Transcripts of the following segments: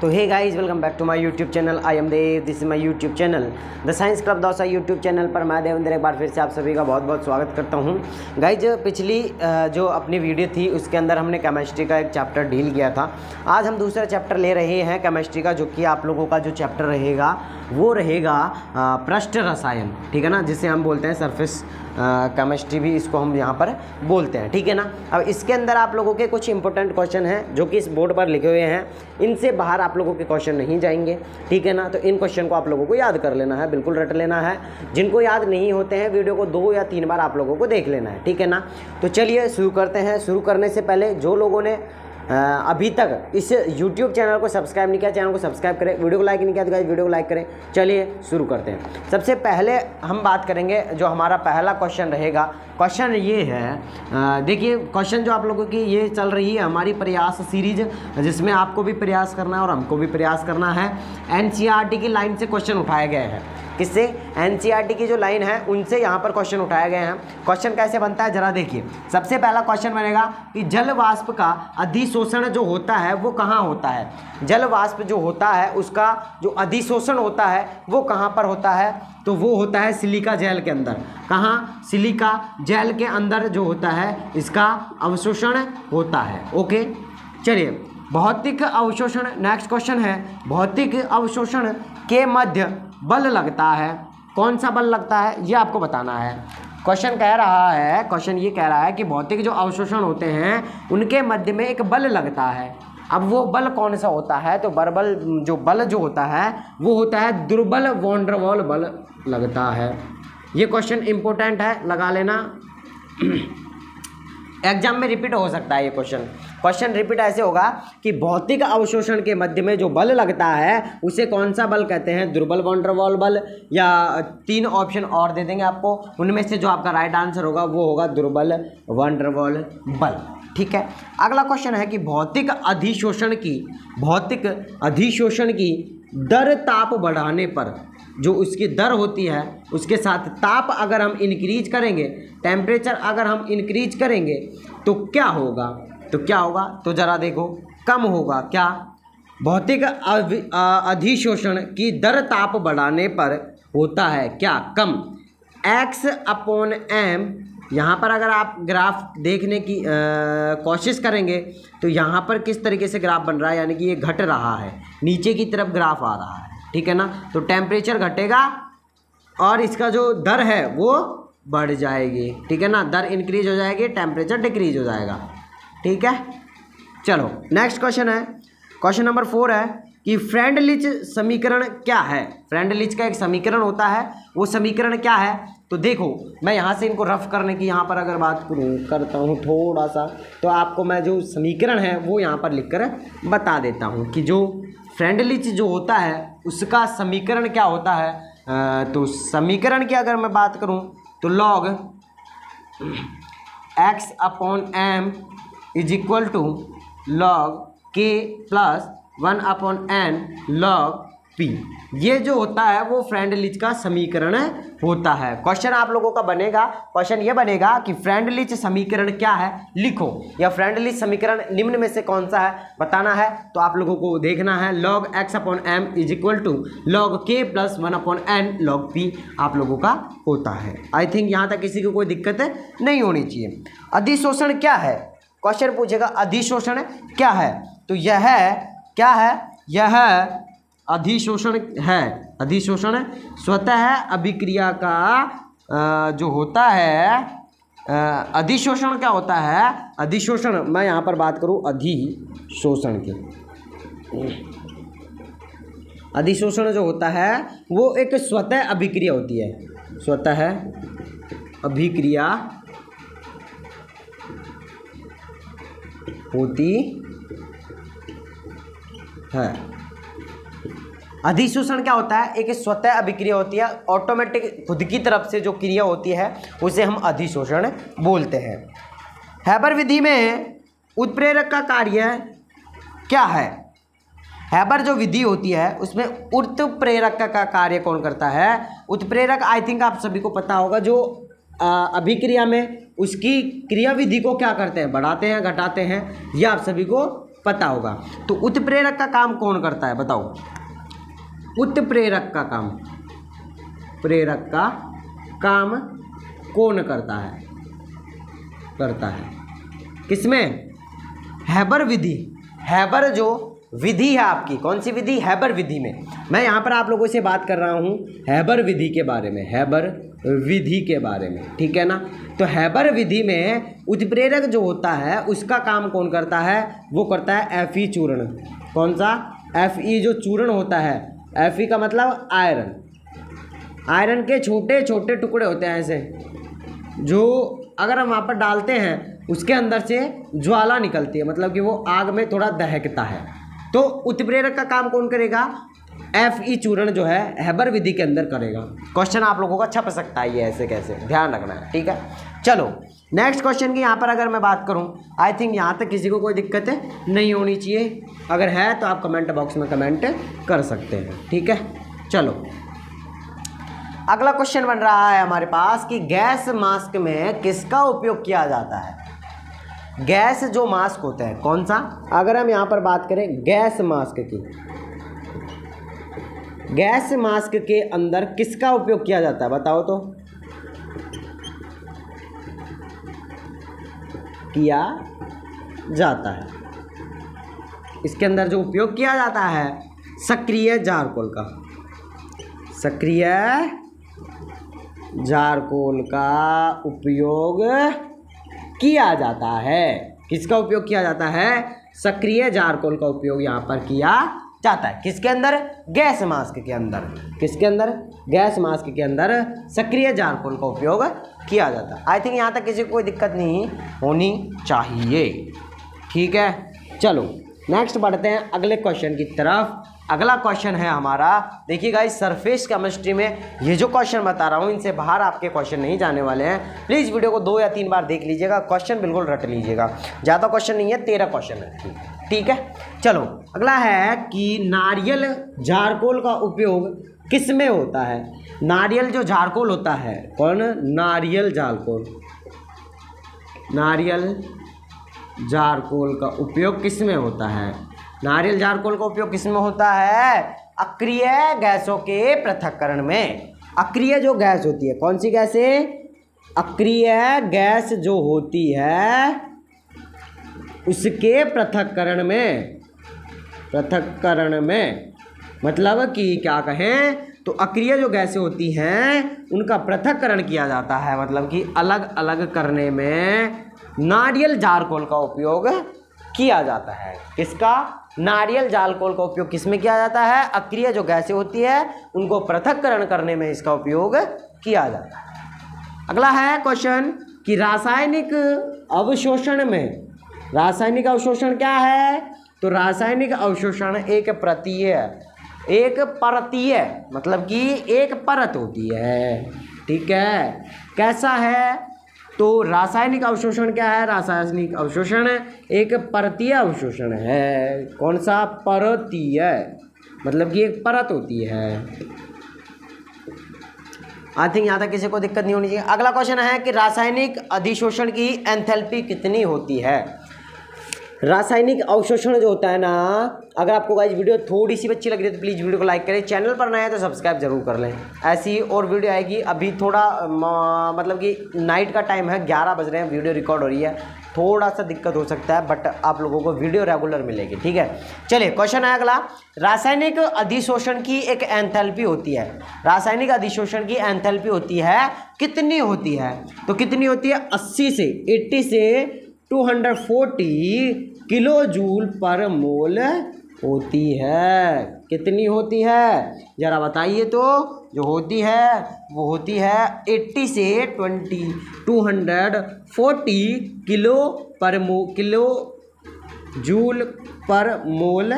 तो hey guys welcome back to my YouTube channel I am Dev this is my YouTube channel the science club Dausa YouTube channel पर मैं देवेंद्र एक बार फिर से आप सभी का बहुत बहुत स्वागत करता हूँ। गाइज़ पिछली जो अपनी वीडियो थी, उसके अंदर हमने केमिस्ट्री का एक चैप्टर डील किया था। आज हम दूसरा चैप्टर ले रहे हैं केमिस्ट्री का, जो कि आप लोगों का जो चैप्टर रहेगा वो रहेगा पृष्ठ रसायन, ठीक है ना, जिसे हम बोलते हैं सरफेस केमिस्ट्री भी इसको हम यहाँ पर बोलते हैं, ठीक है ना। अब इसके अंदर आप लोगों के कुछ इंपॉर्टेंट क्वेश्चन हैं, जो कि इस बोर्ड पर लिखे हुए हैं। इनसे बाहर आप लोगों के क्वेश्चन नहीं जाएँगे, ठीक है ना तो इन क्वेश्चन को आप लोगों को याद कर लेना है, बिल्कुल रट लेना है। जिनको याद नहीं होते हैं वीडियो को दो या तीन बार आप लोगों को देख लेना है, ठीक है ना। तो चलिए शुरू करते हैं। शुरू करने से पहले जो लोगों ने अभी तक इस YouTube चैनल को सब्सक्राइब नहीं किया, चैनल को सब्सक्राइब करें, वीडियो को लाइक नहीं किया तो वीडियो को लाइक करें। चलिए शुरू करते हैं। सबसे पहले हम बात करेंगे जो हमारा पहला क्वेश्चन रहेगा। क्वेश्चन ये है देखिए क्वेश्चन जो आप लोगों की ये चल रही है हमारी प्रयास सीरीज़ जिसमें आपको भी प्रयास करना है और हमको भी प्रयास करना है। एनसीआरटी की लाइन से क्वेश्चन उठाए गए हैं। किससे? एन की जो लाइन है, उनसे यहाँ पर क्वेश्चन उठाए गए हैं। क्वेश्चन कैसे बनता है? जरा देखिए। सबसे पहला क्वेश्चन बनेगा कि जल वाष्प का अधिशोषण जो होता है, वो कहाँ होता है? जल वाष्प जो होता है, उसका जो अधिशोषण होता है, वो कहाँ पर होता है? तो वो होता है सिलिका जेल के अंदर। कहाँ? सिलिका जेल के अंदर जो होता है, इसका अवशोषण होता है। ओके? चलिए। भौतिक अवशोषण नेक्स्ट क्वेश्चन है, भौतिक अवशोषण के मध्य बल लगता है। कौन सा बल लगता है? ये आपको बताना है। क्वेश्चन कह रहा है क्वेश्चन ये कह रहा है कि भौतिक जो अवशोषण होते हैं, उनके मध्य में एक बल लगता है। अब वो बल कौन सा होता है? तो बरबल, जो बल जो होता है, वो होता है दुर्बल वॉन्ड्रवॉल बल लगता है। ये क्वेश्चन इंपॉर्टेंट है, लगा लेना। एग्ज़ाम में रिपीट हो सकता है ये क्वेश्चन क्वेश्चन रिपीट ऐसे होगा कि भौतिक अवशोषण के मध्य में जो बल लगता है, उसे कौन सा बल कहते हैं? दुर्बल वॉन्डरवॉल बल या तीन ऑप्शन और दे देंगे आपको। उनमें से जो आपका राइट आंसर होगा, वो होगा दुर्बल वॉन्डरवॉल बल। ठीक है? अगला क्वेश्चन है कि भौतिक अधिशोषण की, भौतिक अधिशोषण की दर ताप बढ़ाने पर जो उसकी दर होती है, उसके साथ ताप अगर हम इंक्रीज करेंगे टेम्परेचर अगर हम इंक्रीज करेंगे तो क्या होगा? तो क्या होगा? तो ज़रा देखो, कम होगा क्या? भौतिक अधिशोषण की दर ताप बढ़ाने पर होता है क्या? कम। एक्स अपॉन एम यहाँ पर अगर आप ग्राफ देखने की कोशिश करेंगे तो यहाँ पर किस तरीके से ग्राफ बन रहा है? यानी कि ये घट रहा है। नीचे की तरफ़ ग्राफ आ रहा है। ठीक है ना? तो टेम्परेचर घटेगा और इसका जो दर है, वो बढ़ जाएगी। ठीक है ना? दर इंक्रीज हो जाएगी टेम्परेचर डिक्रीज हो जाएगा। ठीक है? चलो नेक्स्ट क्वेश्चन है। क्वेश्चन नंबर फोर है कि फ्रेंडलिच समीकरण क्या है? फ्रेंडलिच का एक समीकरण होता है वो समीकरण क्या है? तो देखो मैं यहाँ से इनको रफ करने की यहाँ पर अगर बात करूँ करता हूँ थोड़ा सा तो आपको मैं जो समीकरण है वो यहाँ पर लिख कर बता देता हूँ कि जो फ्रेंडलिच जो होता है उसका समीकरण क्या होता है? अ, तो समीकरण की अगर मैं बात करूँ तो log X upon M is equal to log K plus one upon N log P ये जो होता है, वो फ्रेंड लिच का समीकरण होता है। क्वेश्चन आप लोगों का बनेगा। क्वेश्चन ये बनेगा कि फ्रेंड लिच समीकरण क्या है? लिखो। या फ्रेंडलिच समीकरण निम्न में से कौन सा है? बताना है। तो आप लोगों को देखना है। Log X upon M is equal to log K plus one upon N log P आप लोगों का होता है। आई थिंक यहाँ तक किसी को कोई दिक्कत नहीं होनी चाहिए। अधिशोषण क्या है? क्वेश्चन पूछेगा अधिशोषण क्या है? तो यह क्या है? यह अधिशोषण है। अधिशोषण स्वतः अभिक्रिया का जो होता है अधिशोषण क्या होता है? अधिशोषण, मैं यहाँ पर बात करूँ अधिशोषण की। अधिशोषण जो होता है, वो एक स्वतः अभिक्रिया होती है। स्वतः अभिक्रिया होती है। अधिशोषण क्या होता है? एक स्वतः अभिक्रिया होती है ऑटोमेटिक खुद की तरफ़ से जो क्रिया होती है, उसे हम अधिशोषण बोलते हैं। हैबर विधि में उत्प्रेरक का कार्य क्या है? हैबर जो विधि होती है, उसमें उत्प्रेरक का कार्य कौन करता है? उत्प्रेरक आई थिंक आप सभी को पता होगा, जो अभिक्रिया में उसकी क्रियाविधि को क्या करते हैं? बढ़ाते हैं, घटाते हैं, यह आप सभी को पता होगा। तो उत्प्रेरक का काम कौन करता है? बताओ। उत्प्रेरक का काम। प्रेरक का काम कौन करता है? करता है। किसमें? हैबर विधि। हैबर जो विधि है आपकी, कौन सी विधि? हैबर विधि में। मैं यहाँ पर आप लोगों से बात कर रहा हूँ हैबर विधि के बारे में। हैबर विधि के बारे में, ठीक है ना? तो हैबर विधि में उत्प्रेरक जो होता है, उसका काम कौन करता है? वो करता है एफ़ ई चूर्ण। कौन सा? एफ़ ई जो चूर्ण होता है एफ़ ई का मतलब आयरन। आयरन के छोटे छोटे टुकड़े होते हैं ऐसे, जो अगर हम वहाँ पर डालते हैं, उसके अंदर से ज्वाला निकलती है मतलब कि वो आग में थोड़ा दहकता है। तो उत्प्रेरक का काम कौन करेगा? एफ़ ई चूरण जो है, हैबर विधि के अंदर करेगा। क्वेश्चन आप लोगों का छप सकता है ये ऐसे कैसे? ध्यान रखना है, ठीक है? चलो नेक्स्ट क्वेश्चन की यहाँ पर अगर मैं बात करूँ आई थिंक यहाँ तक किसी को कोई दिक्कत नहीं होनी चाहिए। अगर है तो आप कमेंट बॉक्स में कमेंट कर सकते हैं, ठीक है? चलो, अगला क्वेश्चन बन रहा है हमारे पास कि गैस मास्क में किसका उपयोग किया जाता है? गैस जो मास्क होता है, कौन सा? अगर हम यहाँ पर बात करें गैस मास्क की गैस मास्क के अंदर किसका उपयोग किया जाता है? बताओ तो। किया जाता है। इसके अंदर जो उपयोग किया जाता है, सक्रिय जारकोल का। सक्रिय जारकोल का उपयोग किया जाता है। किसका उपयोग किया जाता है? सक्रिय जारकोल का उपयोग यहाँ पर किया जाता है। किसके अंदर? गैस मास्क के अंदर। किसके अंदर? गैस मास्क के अंदर सक्रिय जारकोल का उपयोग किया जाता है। आई थिंक यहाँ तक किसी को कोई दिक्कत नहीं होनी चाहिए। ठीक है? चलो नेक्स्ट बढ़ते हैं अगले क्वेश्चन की तरफ़। अगला क्वेश्चन है हमारा। देखिए गाइस सरफेस केमिस्ट्री में ये जो क्वेश्चन बता रहा हूँ, इनसे बाहर आपके क्वेश्चन नहीं जाने वाले हैं। प्लीज़ वीडियो को दो या तीन बार देख लीजिएगा। क्वेश्चन बिल्कुल रट लीजिएगा। ज़्यादा क्वेश्चन नहीं है, तेरह क्वेश्चन है। ठीक है? चलो, अगला है कि नारियल झारकोल का उपयोग किसमें होता है? नारियल जो झारकोल होता है, कौन? नारियल झारकोल नारियल झारकोल का उपयोग किसमें होता है? नारियल झारकोल का उपयोग किसमें होता है? अक्रिय गैसों के पृथक्करण में। अक्रिय जो गैस होती है, कौन सी गैस है? अक्रिय गैस जो होती है उसके पृथककरण में, पृथक्करण में मतलब कि क्या कहें? तो अक्रिय जो गैसें होती हैं, उनका पृथककरण किया जाता है। मतलब कि अलग अलग करने में नारियल जारकोल का उपयोग किया जाता है। किसका? नारियल जालकोल का उपयोग किसमें किया जाता है? अक्रिय जो गैसें होती है, उनको पृथककरण करने में इसका उपयोग किया जाता है। अगला है क्वेश्चन कि रासायनिक अवशोषण में रासायनिक अवशोषण क्या है? तो रासायनिक अवशोषण एक प्रतीय, एक परतीय मतलब कि एक परत होती है। ठीक है? कैसा है? तो रासायनिक अवशोषण क्या है? रासायनिक अवशोषण एक परतीय अवशोषण है। कौन सा? परतीय मतलब कि एक परत होती है। आई थिंक यहाँ तक किसी को दिक्कत नहीं होनी चाहिए। अगला क्वेश्चन है कि रासायनिक अधिशोषण की एंथैल्पी कितनी होती है? रासायनिक अवशोषण जो होता है ना, अगर आपको गाइज़ वीडियो थोड़ी सी अच्छी लग रही है तो प्लीज़ वीडियो को लाइक करें। चैनल पर नया है तो सब्सक्राइब ज़रूर कर लें। ऐसी और वीडियो आएगी। अभी थोड़ा मतलब कि नाइट का टाइम है, ग्यारह बज रहे हैं वीडियो रिकॉर्ड हो रही है। थोड़ा सा दिक्कत हो सकता है बट आप लोगों को वीडियो रेगुलर मिलेगी, ठीक है? चलिए क्वेश्चन है अगला। रासायनिक अधिशोषण की एक एंथैल्पी होती है। रासायनिक अधिशोषण की एंथैल्पी होती है, कितनी होती है? तो कितनी होती है? अस्सी से, एट्टी से two hundred forty kilo joule पर मोल होती है। कितनी होती है? ज़रा बताइए तो। जो होती है, वो होती है एट्टी से twenty, two hundred forty kilo पर मो, किलो जूल पर मोल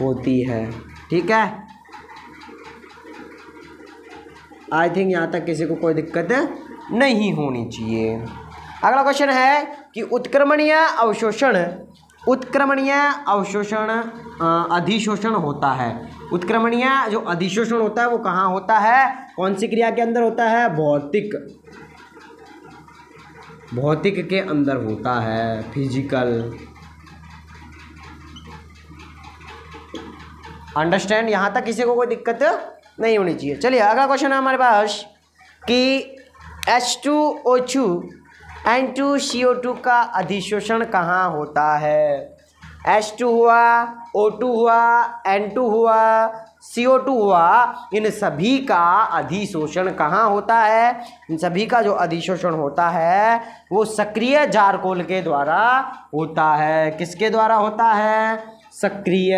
होती है। ठीक है? आई थिंक यहाँ तक किसी को कोई दिक्कत नहीं होनी चाहिए। अगला क्वेश्चन है कि उत्क्रमणीय अवशोषण उत्क्रमणीय अवशोषण अधिशोषण होता है। उत्क्रमणीय जो अधिशोषण होता है वो कहाँ होता है? कौन सी क्रिया के अंदर होता है? भौतिक। भौतिक के अंदर होता है फ़िज़िकल अंडरस्टैंड यहाँ तक किसी को कोई दिक्कत नहीं होनी चाहिए। चलिए, अगला क्वेश्चन है हमारे पास कि H two O two N two C O two का अधिशोषण कहाँ होता है? एच टू हुआ ओ टू हुआ एन टू हुआ सी ओ टू हुआ, इन सभी का अधिशोषण कहाँ होता है? इन सभी का जो अधिशोषण होता है, वो सक्रिय जारकोल के द्वारा होता है। किसके द्वारा होता है? सक्रिय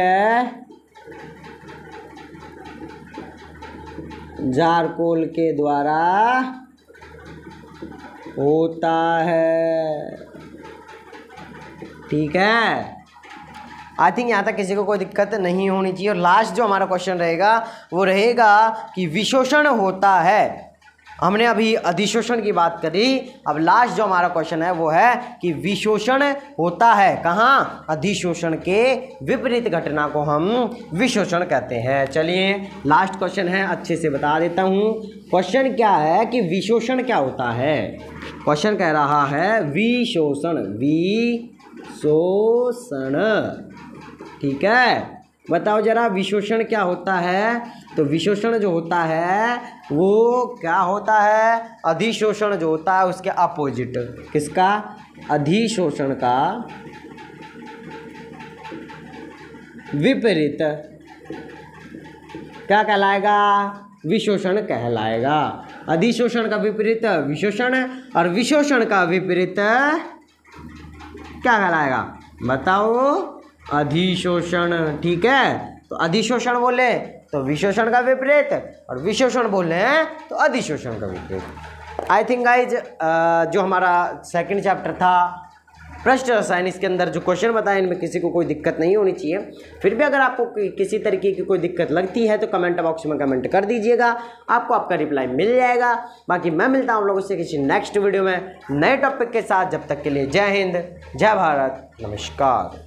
जारकोल के द्वारा होता है। ठीक है? आई थिंक यहाँ तक किसी को कोई दिक्कत नहीं होनी चाहिए। और लास्ट जो हमारा क्वेश्चन रहेगा, वो रहेगा कि विशोषण होता है। हमने अभी अधिशोषण की बात करी। अब लास्ट जो हमारा क्वेश्चन है, वो है कि विशोषण होता है। कहाँ? अधिशोषण के विपरीत घटना को हम विशोषण कहते हैं। चलिए लास्ट क्वेश्चन है, अच्छे से बता देता हूँ। क्वेश्चन क्या है कि विशोषण क्या होता है? क्वेश्चन कह रहा है, विशोषण विशोषण। ठीक है? बताओ जरा, विशोषण क्या होता है? तो विशोषण जो होता है वो क्या होता है? अधिशोषण जो होता है उसके अपोजिट। किसका? अधिशोषण का विपरीत। क्या कहलाएगा? विशोषण कहलाएगा। अधिशोषण का विपरीत, विशोषण और विशोषण का विपरीत क्या कहलाएगा? बताओ। अधिशोषण, ठीक है? तो अधिशोषण बोले तो विशोषण का विपरीत और विशोषण बोले हैं तो अधिशोषण का विपरीत आई थिंक गाइज़ जो हमारा सेकंड चैप्टर था पृष्ठ रसायन इसके अंदर जो क्वेश्चन बताए इनमें किसी को कोई दिक्कत नहीं होनी चाहिए। फिर भी अगर आपको किसी तरीके की कोई दिक्कत लगती है तो कमेंट बॉक्स में कमेंट कर दीजिएगा। आपको आपका रिप्लाई मिल जाएगा। बाकी मैं मिलता हूँ लोगों से किसी नेक्स्ट वीडियो में, नए टॉपिक के साथ। जब तक के लिए जय हिंद, जय भारत, नमस्कार।